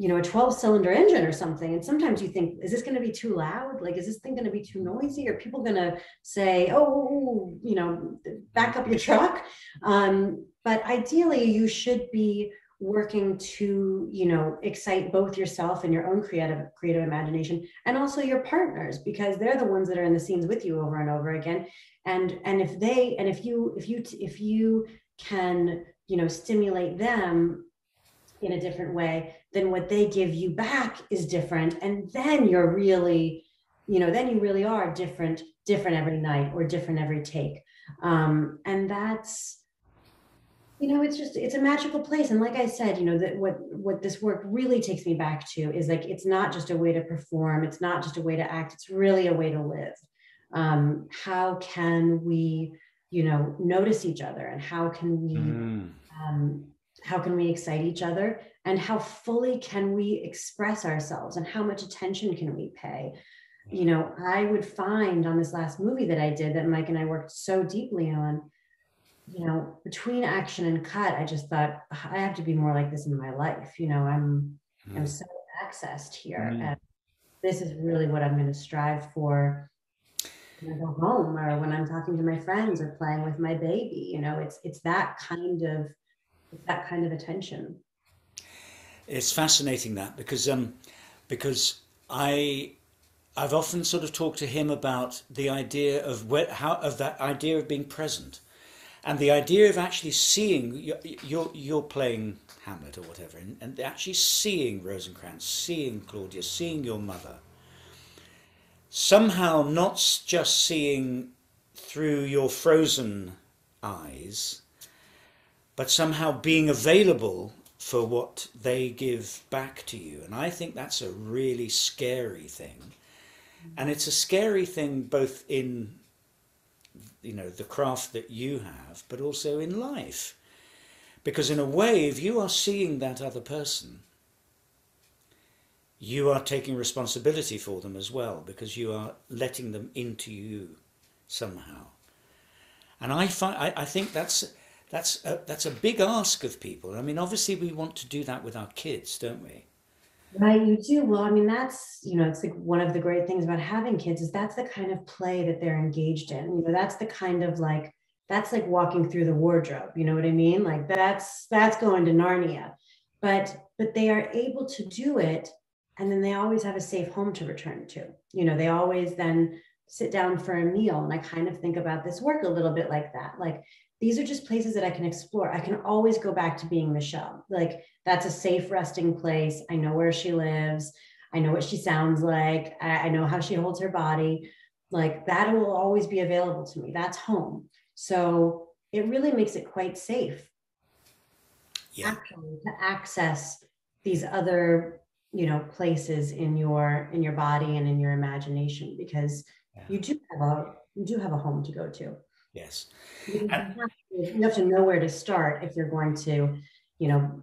you know, a 12 cylinder engine or something. And sometimes you think, is this going to be too loud? Like, is this thing going to be too noisy? Are people going to say, oh, you know, back up your truck? Um, but ideally, you should be working to you know excite both yourself and your own creative creative imagination and also your partners because they're the ones that are in the scenes with you over and over again and and if they and if you if you if you can you know stimulate them in a different way then what they give you back is different. And then you're really you know then you really are different different every night or different every take. Um, and that's you know it's just it's a magical place. And like i said you know that what what this work really takes me back to is like it's not just a way to perform. It's not just a way to act. It's really a way to live. Um, how can we you know notice each other? And how can we mm. um, how can we excite each other and how fully can we express ourselves and how much attention can we pay you know i would find on this last movie that i did that mike and i worked so deeply on you know, between action and cut, I just thought I have to be more like this in my life. You know, I'm mm. I'm so accessed here, mm. and this is really what I'm going to strive for when I go home or when I'm talking to my friends or playing with my baby. You know, it's it's that kind of that kind of attention. It's fascinating that because um because I I've often sort of talked to him about the idea of where, how of that idea of being present and the idea of actually seeing you're, you're playing Hamlet or whatever, and, and actually seeing Rosencrantz, seeing Claudius, seeing your mother, somehow not just seeing through your frozen eyes, but somehow being available for what they give back to you. And I think that's a really scary thing. And it's a scary thing both in you know the craft that you have but also in life because in a way if you are seeing that other person you are taking responsibility for them as well because you are letting them into you somehow and i find i, I think that's that's a, that's a big ask of people i mean obviously we want to do that with our kids don't we Right, you do. Well, I mean, that's, you know, it's like one of the great things about having kids is that's the kind of play that they're engaged in. You know, that's the kind of like, that's like walking through the wardrobe. You know what I mean? Like that's, that's going to Narnia. But, but they are able to do it. And then they always have a safe home to return to. You know, they always then sit down for a meal. And I kind of think about this work a little bit like that. Like these are just places that I can explore. I can always go back to being Michelle. Like that's a safe resting place. I know where she lives. I know what she sounds like. I, I know how she holds her body. Like that will always be available to me. That's home. So it really makes it quite safe. Yeah. Actually, to access these other, you know, places in your in your body and in your imagination because yeah. you do have a you do have a home to go to. Yes. You have, to, you have to know where to start if you're going to, you know,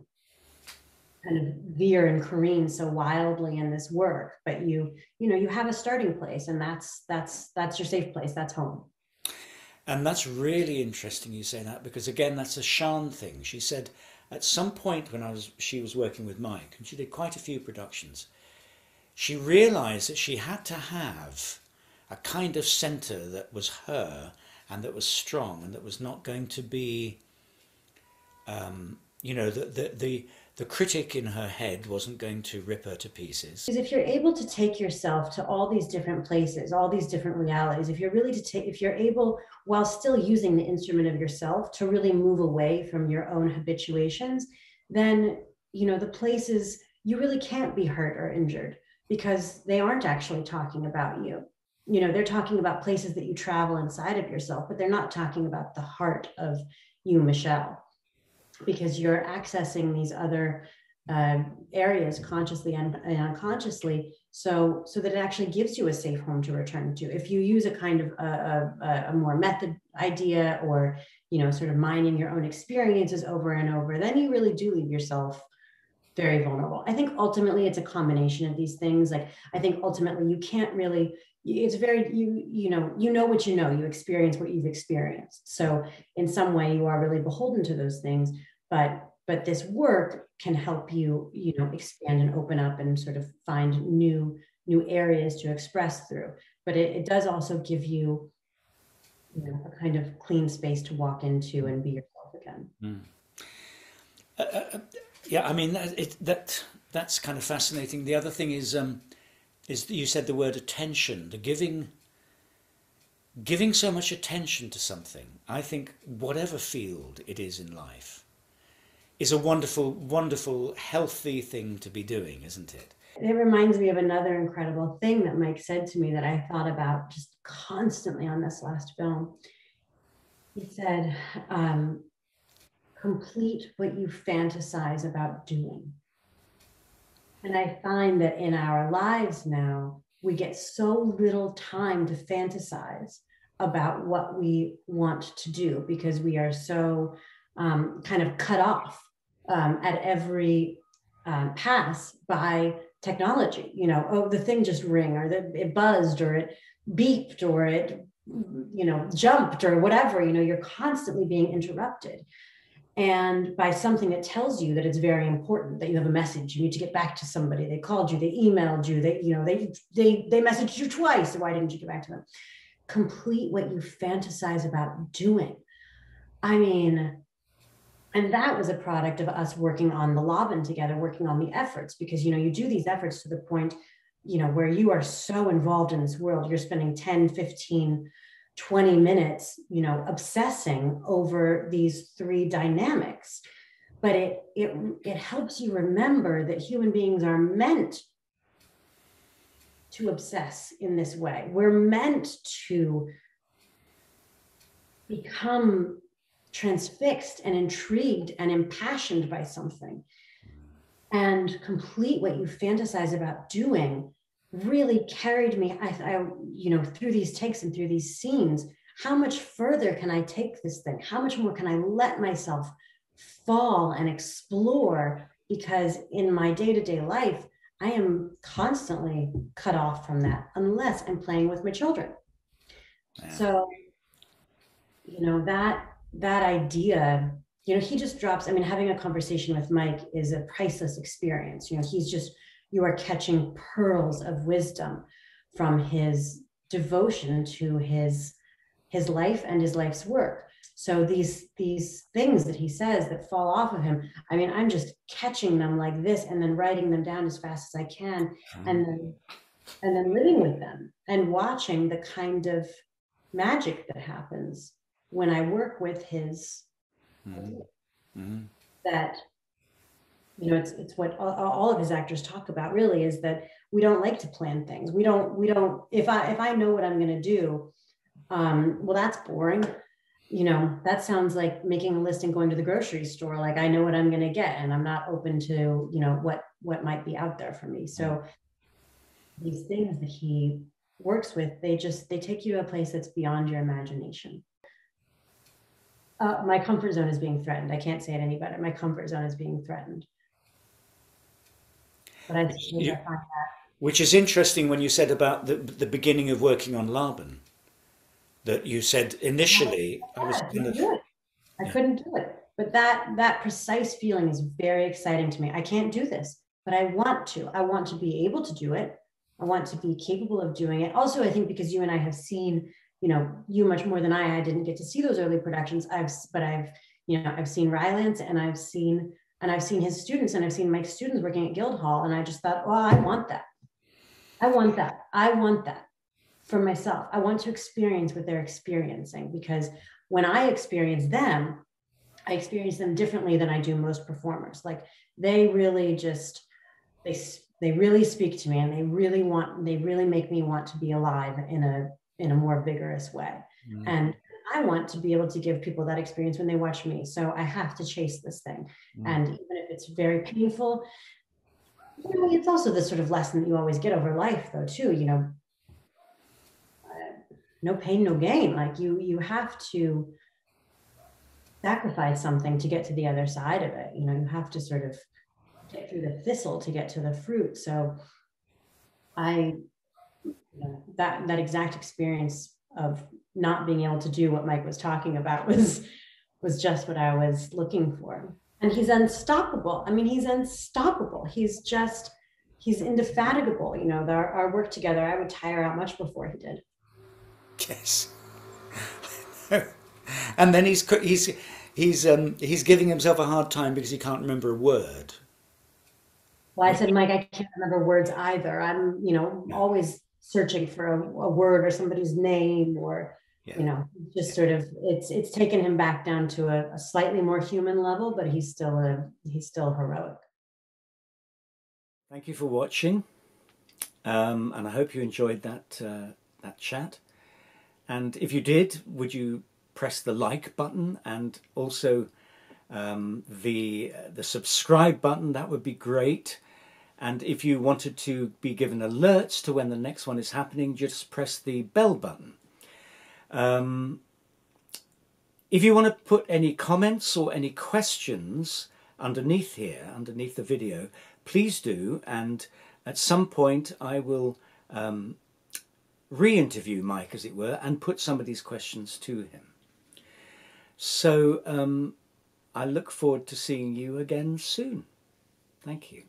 kind of veer and careen so wildly in this work. But you, you know, you have a starting place and that's that's that's your safe place. That's home. And that's really interesting you say that because again that's a Sian thing. She said at some point when I was she was working with Mike and she did quite a few productions, she realized that she had to have a kind of center that was her and that was strong and that was not going to be, um, you know, the, the, the, the critic in her head wasn't going to rip her to pieces. Because if you're able to take yourself to all these different places, all these different realities, if you're really to take, if you're able, while still using the instrument of yourself, to really move away from your own habituations, then, you know, the places you really can't be hurt or injured because they aren't actually talking about you you know they're talking about places that you travel inside of yourself but they're not talking about the heart of you michelle because you're accessing these other uh, areas consciously and, and, unconsciously so so that it actually gives you a safe home to return to. If you use a kind of a, a, a more method idea or you know sort of mining your own experiences over and over then you really do leave yourself very vulnerable. I think ultimately it's a combination of these things. Like i think ultimately you can't really it's very you you know you know what you know you experience what you've experienced. So in some way you are really beholden to those things but but this work can help you you know expand and open up and sort of find new new areas to express through. But it, it does also give you you know a kind of clean space to walk into and be yourself again. Mm. uh, uh, yeah i mean that, it, that that's kind of fascinating. The other thing is um is that you said the word attention, the giving giving so much attention to something. I think whatever field it is in life is a wonderful, wonderful, healthy thing to be doing, isn't it? It reminds me of another incredible thing that Mike said to me that I thought about just constantly on this last film. He said, um, complete what you fantasize about doing. And I find that in our lives now, we get so little time to fantasize about what we want to do because we are so um, kind of cut off um, at every um, pass by technology. You know, oh, the thing just ring, or the, it buzzed, or it beeped, or it, you know, jumped, or whatever. You know, you're constantly being interrupted and by something that tells you that it's very important that you have a message you need to get back to somebody. They called you they emailed you they you know they they they messaged you twice. Why didn't you get back to them? Complete what you fantasize about doing. I mean and that was a product of us working on the Laban together working on the efforts because you know you do these efforts to the point you know where you are so involved in this world. You're spending 10 15 20 minutes, you know, obsessing over these three dynamics. But it it it helps you remember that human beings are meant to obsess in this way. We're meant to become transfixed and intrigued and impassioned by something and complete what you fantasize about doing really carried me I, I you know through these takes and through these scenes how much further can i take this thing? How much more can i let myself fall and explore? Because in my day-to-day life i am constantly cut off from that unless i'm playing with my children. Yeah. so you know that that idea you know he just drops i mean having a conversation with mike is a priceless experience. You know he's just you are catching pearls of wisdom from his devotion to his his life and his life's work so these these things that he says that fall off of him i mean i'm just catching them like this and then writing them down as fast as i can and then and then living with them and watching the kind of magic that happens when i work with his mm-hmm. Mm-hmm. that you know it's it's what all, of his actors talk about really is that we don't like to plan things. We don't we don't if i if i know what i'm going to do um well that's boring. You know that sounds like making a list and going to the grocery store like i know what i'm going to get and i'm not open to you know what what might be out there for me. So these things that he works with they just they take you to a place that's beyond your imagination. Uh, my comfort zone is being threatened. I can't say it any better. My comfort zone is being threatened but I you, find that. Which is interesting when you said about the, the beginning of working on Laban, that you said initially I, was gonna, do it. I yeah. couldn't do it. But that that precise feeling is very exciting to me. I can't do this, but I want to. I want to be able to do it. I want to be capable of doing it. Also, I think because you and I have seen, you know, you much more than I. I didn't get to see those early productions. I've, but I've, you know, I've seen Rylance and I've seen and I've seen his students and I've seen my students working at Guildhall. And I just thought, well, I want that. I want that. I want that for myself. I want to experience what they're experiencing because when I experience them, I experience them differently than I do most performers. Like they really just, they, they really speak to me and they really want, they really make me want to be alive in a, in a more vigorous way. Mm-hmm. And I want to be able to give people that experience when they watch me. So I have to chase this thing. Mm. And even if it's very painful, you know, it's also the sort of lesson that you always get over life, though, too. You know, uh, no pain, no gain. Like you, you have to sacrifice something to get to the other side of it. You know, you have to sort of get through the thistle to get to the fruit. So I that that exact experience of not being able to do what Mike was talking about was was just what I was looking for. And he's unstoppable. I mean, he's unstoppable. He's just he's indefatigable. You know, our, our work together, I would tire out much before he did. Yes. and then he's he's he's um, he's giving himself a hard time because he can't remember a word. Well, I said, Mike, I can't remember words either. I'm, you know, always searching for a, a word or somebody's name or yeah. you know just sort of it's it's taken him back down to a, a, slightly more human level but he's still a he's still heroic. Thank you for watching um, and i hope you enjoyed that uh, that chat. And if you did would you press the like button and also um, the uh, the subscribe button? That would be great and if you wanted to be given alerts to when the next one is happening, just press the bell button. Um, if you want to put any comments or any questions underneath here, underneath the video, please do. And at some point I will um, re-interview Mike, as it were, and put some of these questions to him. So um, I look forward to seeing you again soon. Thank you.